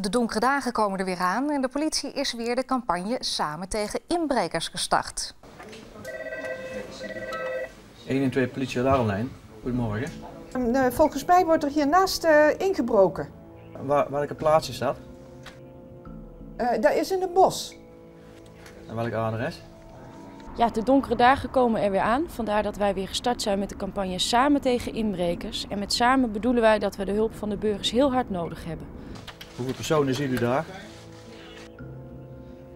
De donkere dagen komen er weer aan en de politie is weer de campagne Samen tegen inbrekers gestart. 112 politie alarmlijn. Goedemorgen. Uh, volgens mij wordt er hiernaast uh, ingebroken. Waar, welke plaats is dat? Uh, dat is in het bos. En welk adres? Ja, de donkere dagen komen er weer aan. Vandaar dat wij weer gestart zijn met de campagne Samen tegen inbrekers. En met samen bedoelen wij dat we de hulp van de burgers heel hard nodig hebben. Hoeveel personen zien u daar?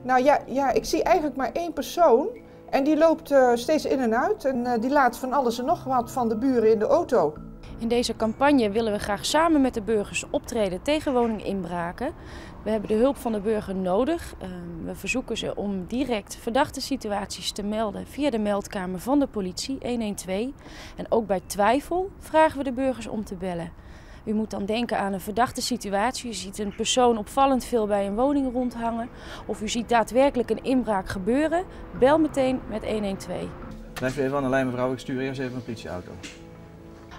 Nou ja, ja ik zie eigenlijk maar één persoon. En die loopt uh, steeds in en uit. En uh, die laat van alles en nog wat van de buren in de auto. In deze campagne willen we graag samen met de burgers optreden tegen woninginbraken. We hebben de hulp van de burger nodig. We verzoeken ze om direct verdachte situaties te melden via de meldkamer van de politie 112. En ook bij twijfel vragen we de burgers om te bellen. U moet dan denken aan een verdachte situatie. U ziet een persoon opvallend veel bij een woning rondhangen. Of u ziet daadwerkelijk een inbraak gebeuren. Bel meteen met 112. Blijf even aan de lijn mevrouw, ik stuur eerst even een politieauto.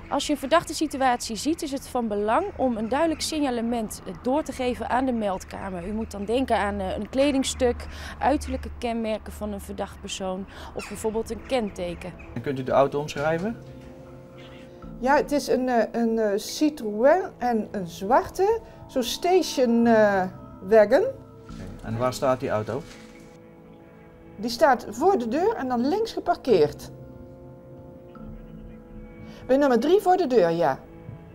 Als je een verdachte situatie ziet, is het van belang om een duidelijk signalement door te geven aan de meldkamer. U moet dan denken aan een kledingstuk, uiterlijke kenmerken van een verdacht persoon of bijvoorbeeld een kenteken. En kunt u de auto omschrijven? Ja, het is een, een Citroën en een zwarte, zo'n station wagon. En waar staat die auto? Die staat voor de deur en dan links geparkeerd. Bij nummer drie voor de deur, ja.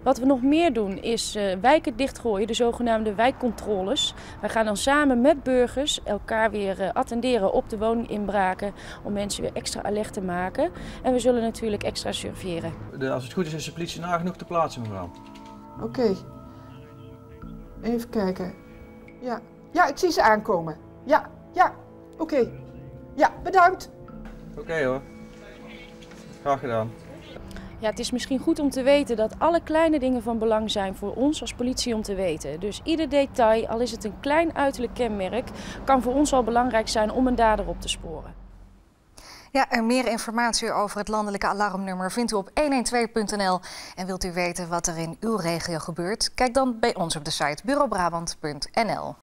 Wat we nog meer doen is uh, wijken dichtgooien, de zogenaamde wijkcontroles. We gaan dan samen met burgers elkaar weer uh, attenderen op de woninginbraken om mensen weer extra alert te maken. En we zullen natuurlijk extra surveilleren. De, als het goed is, is de politie nagenoeg te plaatsen, mevrouw. Oké. Okay. Even kijken. Ja. ja, ik zie ze aankomen. Ja, ja. Oké. Okay. Ja, bedankt. Oké okay, hoor. Graag gedaan. Ja, het is misschien goed om te weten dat alle kleine dingen van belang zijn voor ons als politie om te weten. Dus ieder detail, al is het een klein uiterlijk kenmerk, kan voor ons al belangrijk zijn om een dader op te sporen. Ja, en meer informatie over het landelijke alarmnummer vindt u op 112.nl. En wilt u weten wat er in uw regio gebeurt? Kijk dan bij ons op de site bureaubrabant.nl.